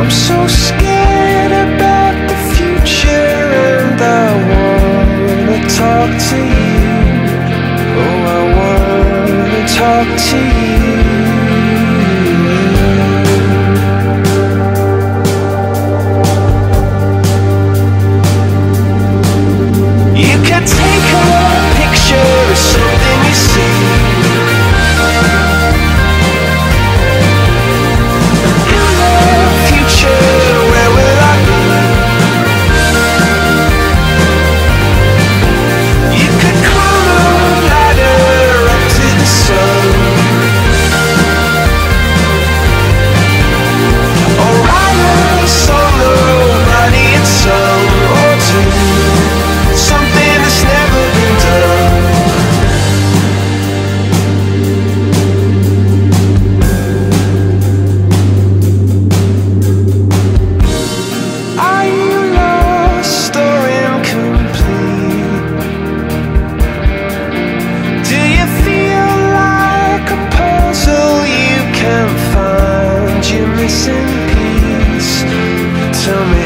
I'm so scared about the future and I wanna talk to you. Oh, I wanna talk to you. rest in peace. Tell me.